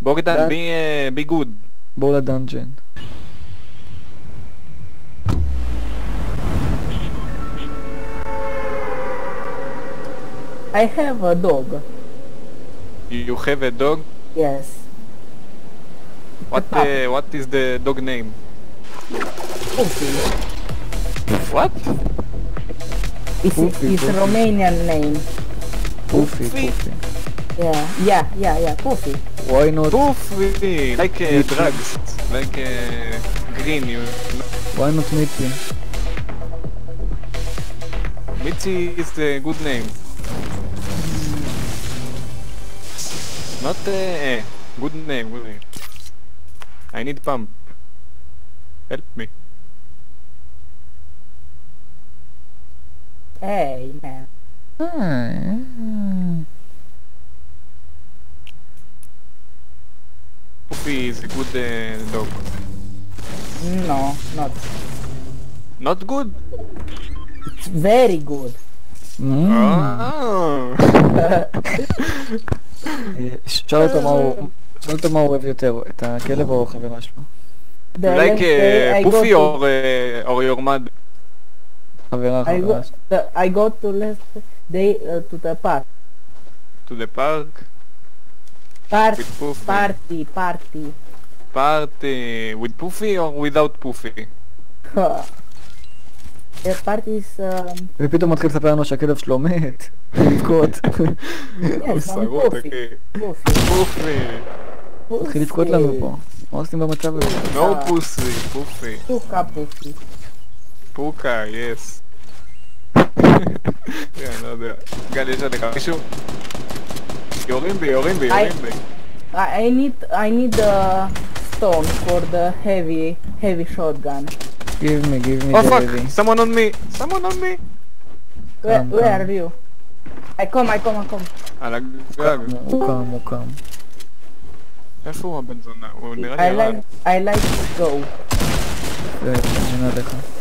Bogdan, be uh, be good. Bogdan Jen. I have a dog. You have a dog? Yes. What the, eh, what is the dog name? Poopy. What? It's, it's Romanian name. Poofy, Poofy. Poofy. Yeah, yeah, yeah, yeah, Poofy. Why not? Poofy! Like uh, drugs. Like uh, green, you know? Why not Mitzi? Mitzi is the good name. Not uh. Eh, good name, really. I need pump. Help me. Hey, man. Hmm. Poofy is a good uh, dog. No, not. Not good? It's very good. אמ, Oh. אה, שאל אותו מה הוא, שאל אותו מה הוא אוהב יותר, את הכלב או החברה שלו? Uh, uh, or your mother. חברה, I חברה go, I to last day uh, to the park. To the park Park, with Poofy. party, party. Party with Poofy or without Poofy? the party is um, ופתאום מתחיל לספר לנו שהכלב שלו מת, לבכות. Poofy. מתחיל לבכות לנו פה. מה עושים במצב הזה? No pussy, Poofy. Puka Puffy. פוקה, יס. כן, לא יודע. גל, יש עליך מישהו? Yorimbe, Yorimbe, Yorimbe. I, I need I need the stone for the heavy heavy shotgun. Give me, give me. Oh fuck! Heavy. Someone on me! Someone on me! Where, come, where come. are you? I come, I come, I come. Alla come, come, come. Careful happens on that one. I like, I like to go. There's another car.